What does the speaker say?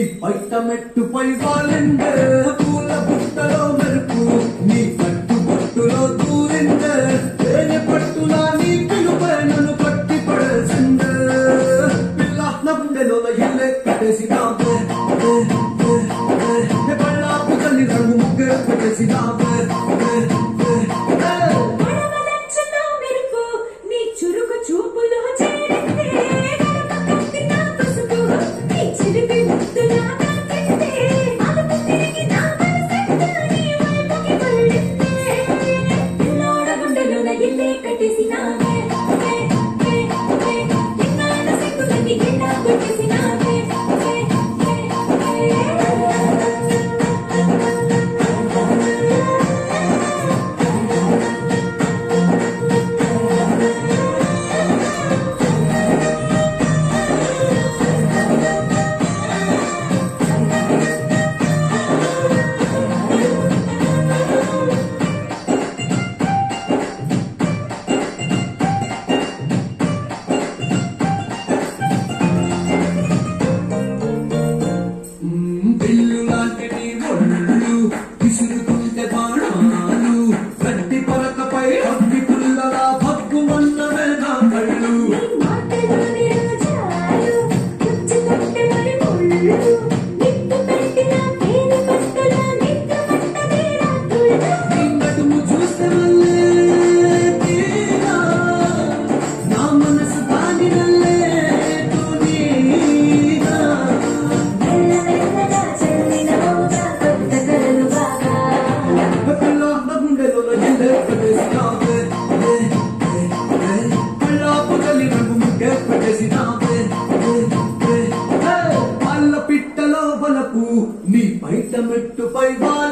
నీ పైట మెట్టు పై వాలెండర్ పూల బుట్టలో మెరుపు నీ పట్టు బొట్టులో దూరిందర్ తేనె పట్టులా నీ పిలుపై నన్ను పట్టి పడేసిందర్ పిల్ల నగుండెలో ఇల్లే కట్టేసి దాంతో పళ్ళాపు తల్లి రంగు ముగ్గురు పెట్టేసి దాంతో చూపులో నీ బయట మెట్టుపై వాలిందే